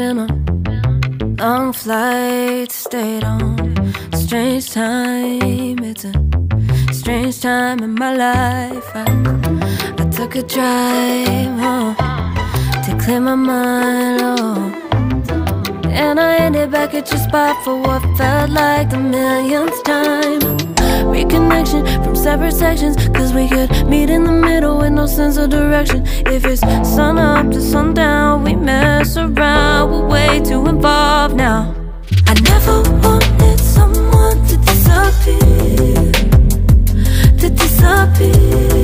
been on long flights, stayed on strange time. It's a strange time in my life. I, I took a drive to clear my mind. Oh. And I ended back at your spot for what felt like the millionth time. Reconnection from separate sections Cause we could meet in the middle with no sense of direction. If it's sun up to sundown, we mess around. We're way too involved now. I never wanted someone to disappear. To disappear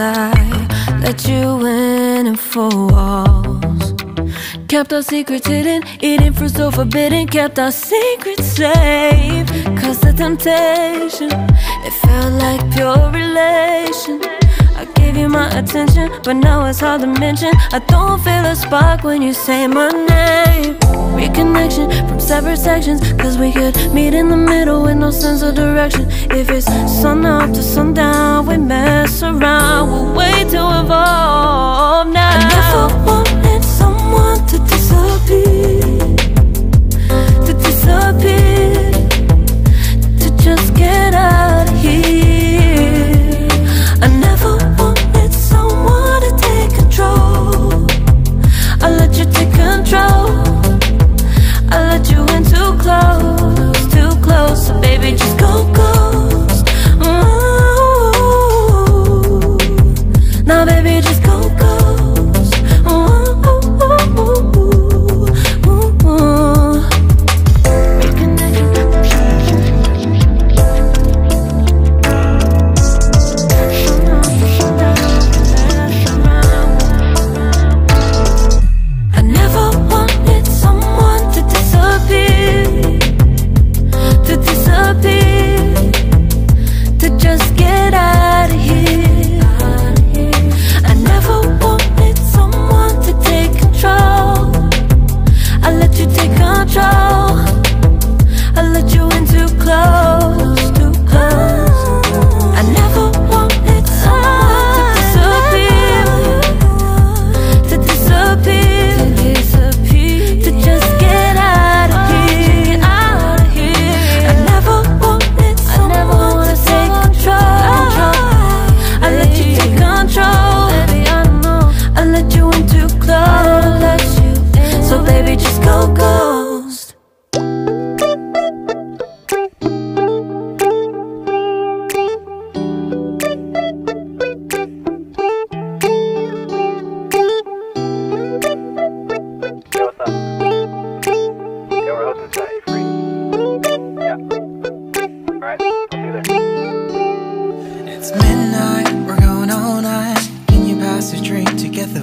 I let you in and four walls. Kept our secrets hidden, eating fruit so forbidden. Kept our secrets safe Cause the temptation, it felt like pure you my attention, but now it's hard to mention. I don't feel a spark when you say my name. Reconnection from separate sections Cause we could meet in the middle with no sense of direction. If it's sun up to sundown, we mess around. We're way too involved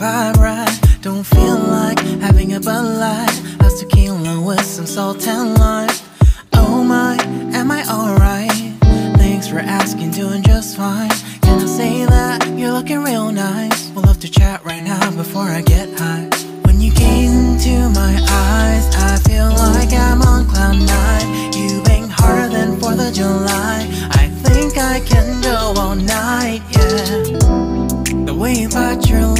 vibe right? Don't feel like having a Bud Light. How's tequila with some salt and lime? Oh my, am I alright? Thanks for asking, doing just fine. Can I say that you're looking real nice? We'll have to chat right now before I get high. When you gaze into my eyes, I feel like I'm on cloud nine. You bang harder than 4th of July. I think I can go all night, yeah. The way you bite your